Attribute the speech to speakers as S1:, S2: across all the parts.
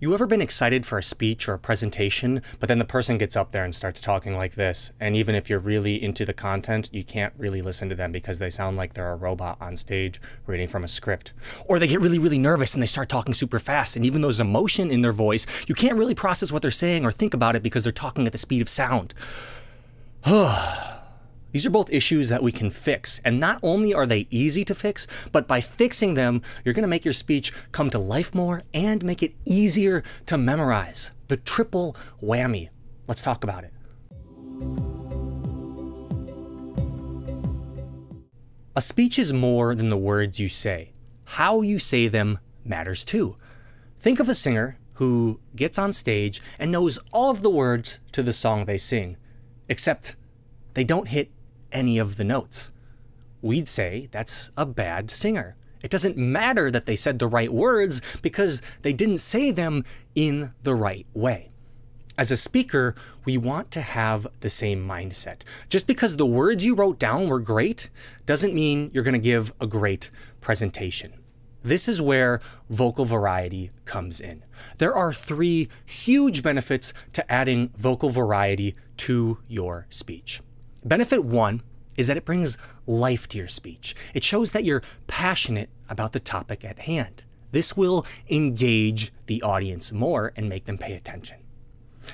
S1: You ever been excited for a speech or a presentation, but then the person gets up there and starts talking like this, and even if you're really into the content, you can't really listen to them because they sound like they're a robot on stage reading from a script. Or they get really, really nervous and they start talking super fast, and even though there's emotion in their voice, you can't really process what they're saying or think about it because they're talking at the speed of sound. These are both issues that we can fix. And not only are they easy to fix, but by fixing them, you're going to make your speech come to life more and make it easier to memorize. The triple whammy. Let's talk about it. A speech is more than the words you say. How you say them matters too. Think of a singer who gets on stage and knows all of the words to the song they sing, except they don't hit any of the notes. We'd say that's a bad singer. It doesn't matter that they said the right words because they didn't say them in the right way. As a speaker, we want to have the same mindset. Just because the words you wrote down were great doesn't mean you're going to give a great presentation. This is where vocal variety comes in. There are three huge benefits to adding vocal variety to your speech. Benefit one is that it brings life to your speech. It shows that you're passionate about the topic at hand. This will engage the audience more and make them pay attention.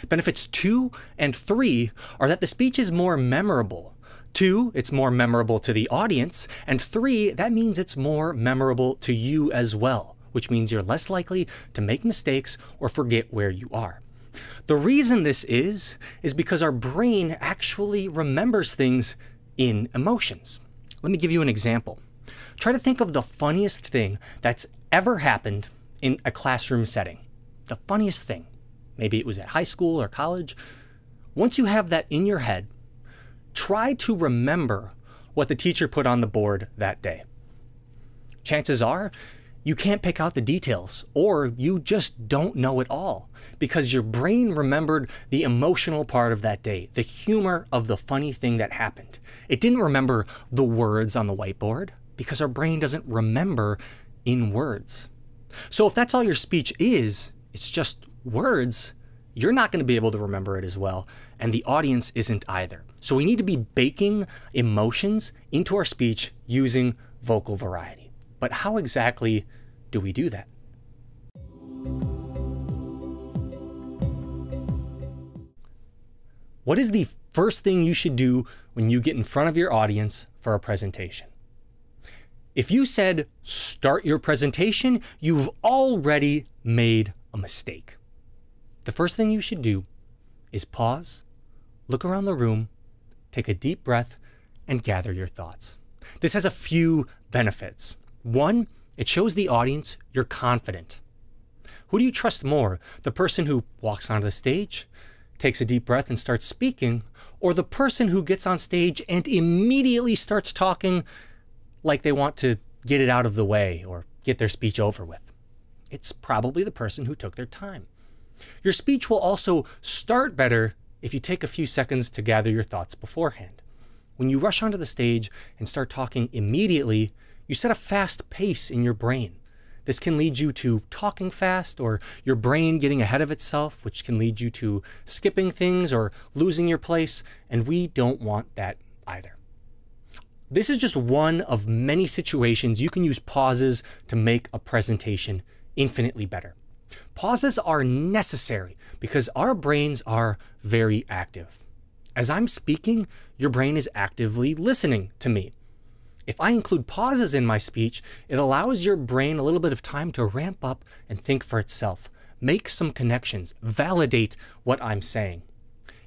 S1: Benefits two and three are that the speech is more memorable. Two, it's more memorable to the audience. And three, that means it's more memorable to you as well, which means you're less likely to make mistakes or forget where you are. The reason this is, is because our brain actually remembers things in emotions. Let me give you an example. Try to think of the funniest thing that's ever happened in a classroom setting. The funniest thing. Maybe it was at high school or college. Once you have that in your head, try to remember what the teacher put on the board that day. Chances are you can't pick out the details, or you just don't know it all because your brain remembered the emotional part of that day, the humor of the funny thing that happened. It didn't remember the words on the whiteboard because our brain doesn't remember in words. So if that's all your speech is, it's just words, you're not going to be able to remember it as well, and the audience isn't either. So we need to be baking emotions into our speech using vocal variety. But how exactly do we do that? What is the first thing you should do when you get in front of your audience for a presentation? If you said start your presentation, you've already made a mistake. The first thing you should do is pause, look around the room, take a deep breath, and gather your thoughts. This has a few benefits. One, it shows the audience you're confident. Who do you trust more? The person who walks onto the stage, takes a deep breath and starts speaking, or the person who gets on stage and immediately starts talking like they want to get it out of the way or get their speech over with? It's probably the person who took their time. Your speech will also start better if you take a few seconds to gather your thoughts beforehand. When you rush onto the stage and start talking immediately, you set a fast pace in your brain. This can lead you to talking fast or your brain getting ahead of itself, which can lead you to skipping things or losing your place, and we don't want that either. This is just one of many situations you can use pauses to make a presentation infinitely better. Pauses are necessary because our brains are very active. As I'm speaking, your brain is actively listening to me. If I include pauses in my speech, it allows your brain a little bit of time to ramp up and think for itself, make some connections, validate what I'm saying.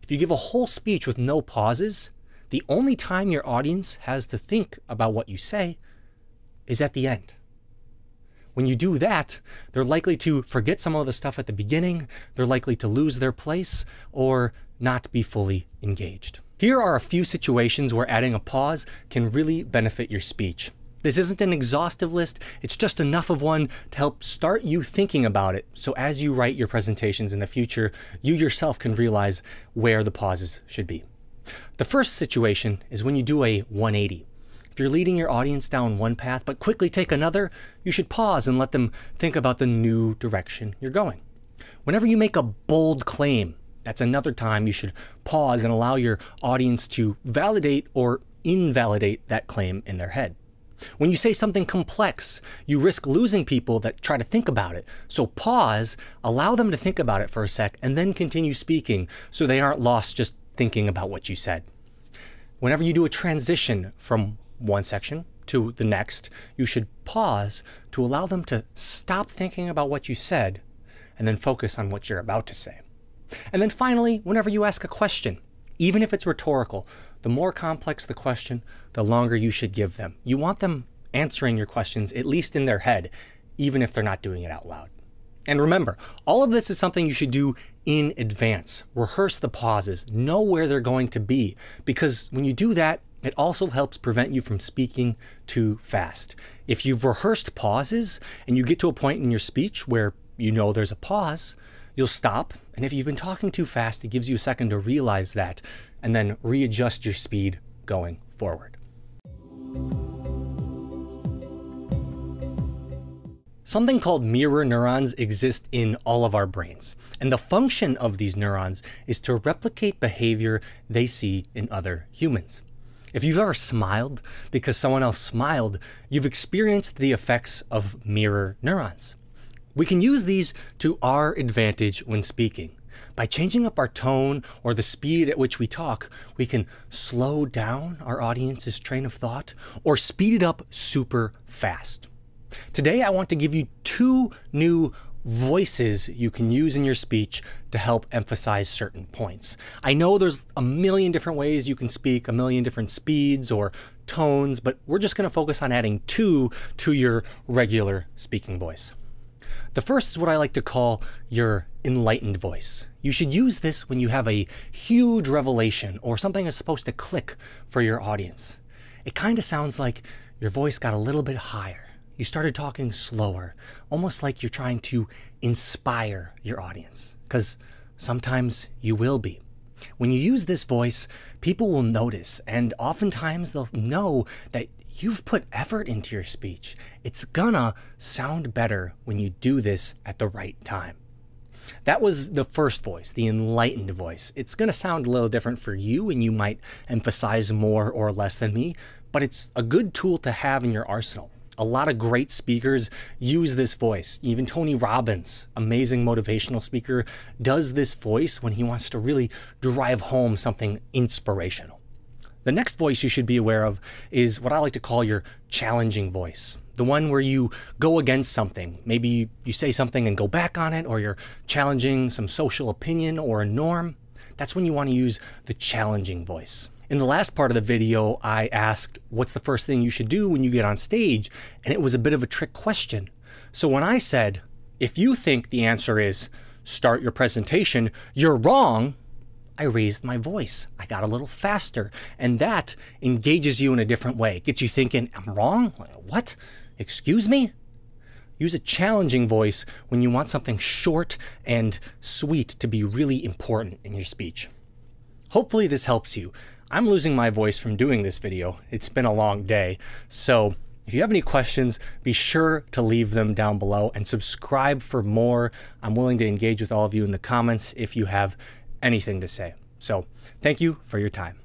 S1: If you give a whole speech with no pauses, the only time your audience has to think about what you say is at the end. When you do that, they're likely to forget some of the stuff at the beginning, they're likely to lose their place, or not be fully engaged. Here are a few situations where adding a pause can really benefit your speech. This isn't an exhaustive list, it's just enough of one to help start you thinking about it so as you write your presentations in the future, you yourself can realize where the pauses should be. The first situation is when you do a 180. If you're leading your audience down one path but quickly take another, you should pause and let them think about the new direction you're going. Whenever you make a bold claim, that's another time you should pause and allow your audience to validate or invalidate that claim in their head. When you say something complex, you risk losing people that try to think about it. So pause, allow them to think about it for a sec, and then continue speaking so they aren't lost just thinking about what you said. Whenever you do a transition from one section to the next, you should pause to allow them to stop thinking about what you said and then focus on what you're about to say. And then finally, whenever you ask a question, even if it's rhetorical, the more complex the question, the longer you should give them. You want them answering your questions, at least in their head, even if they're not doing it out loud. And remember, all of this is something you should do in advance. Rehearse the pauses, know where they're going to be, because when you do that, it also helps prevent you from speaking too fast. If you've rehearsed pauses and you get to a point in your speech where you know there's a pause, You'll stop, and if you've been talking too fast, it gives you a second to realize that, and then readjust your speed going forward. Something called mirror neurons exist in all of our brains, and the function of these neurons is to replicate behavior they see in other humans. If you've ever smiled because someone else smiled, you've experienced the effects of mirror neurons. We can use these to our advantage when speaking. By changing up our tone or the speed at which we talk, we can slow down our audience's train of thought or speed it up super fast. Today, I want to give you two new voices you can use in your speech to help emphasize certain points. I know there's a million different ways you can speak, a million different speeds or tones, but we're just going to focus on adding two to your regular speaking voice. The first is what I like to call your enlightened voice. You should use this when you have a huge revelation or something is supposed to click for your audience. It kind of sounds like your voice got a little bit higher. You started talking slower, almost like you're trying to inspire your audience, because sometimes you will be. When you use this voice, people will notice, and oftentimes they'll know that you've put effort into your speech. It's gonna sound better when you do this at the right time. That was the first voice, the enlightened voice. It's going to sound a little different for you, and you might emphasize more or less than me, but it's a good tool to have in your arsenal. A lot of great speakers use this voice. Even Tony Robbins, amazing motivational speaker, does this voice when he wants to really drive home something inspirational. The next voice you should be aware of is what I like to call your challenging voice. The one where you go against something. Maybe you say something and go back on it, or you're challenging some social opinion or a norm. That's when you want to use the challenging voice. In the last part of the video, I asked, what's the first thing you should do when you get on stage? And it was a bit of a trick question. So when I said, if you think the answer is start your presentation, you're wrong, I raised my voice. I got a little faster. And that engages you in a different way. Gets you thinking, I'm wrong? What? Excuse me? Use a challenging voice when you want something short and sweet to be really important in your speech. Hopefully this helps you. I'm losing my voice from doing this video. It's been a long day. So if you have any questions, be sure to leave them down below and subscribe for more. I'm willing to engage with all of you in the comments if you have anything to say. So thank you for your time.